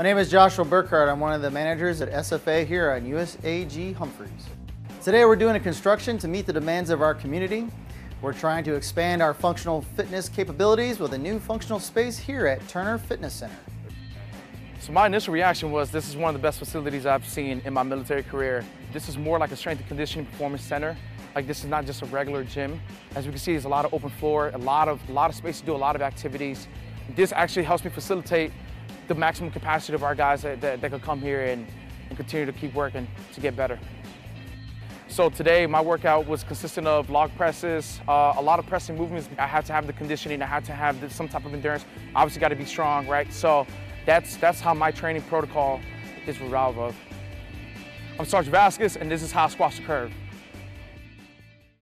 My name is Joshua Burkhardt. I'm one of the managers at SFA here at USAG Humphreys. Today we're doing a construction to meet the demands of our community. We're trying to expand our functional fitness capabilities with a new functional space here at Turner Fitness Center. So my initial reaction was this is one of the best facilities I've seen in my military career. This is more like a strength and conditioning performance center. Like this is not just a regular gym. As we can see, there's a lot of open floor, a lot of, a lot of space to do a lot of activities. This actually helps me facilitate the maximum capacity of our guys that, that, that could come here and, and continue to keep working to get better. So today my workout was consistent of log presses, uh, a lot of pressing movements. I had to have the conditioning, I had to have the, some type of endurance. Obviously got to be strong, right? So that's, that's how my training protocol is revolved of. I'm Sergeant Vasquez and this is how I squash the curve.